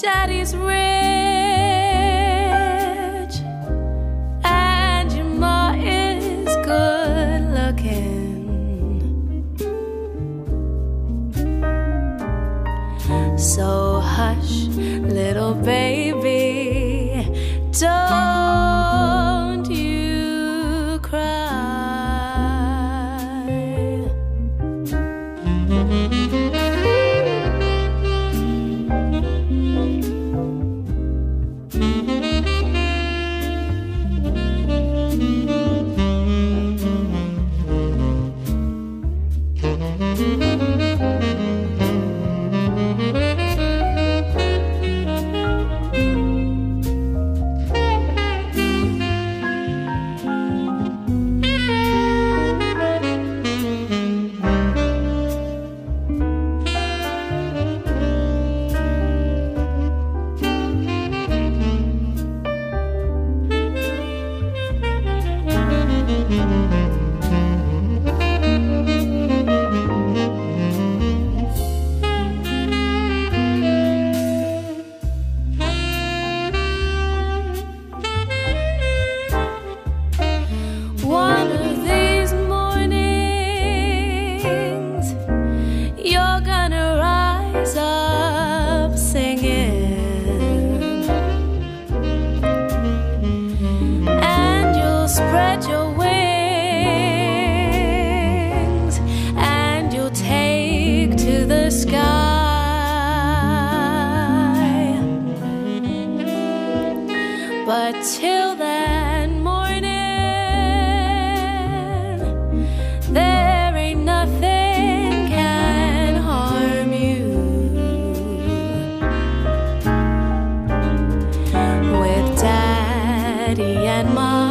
daddy's rich and your ma is good looking. So hush, little baby, don't. But till that morning, there ain't nothing can harm you. With daddy and mommy.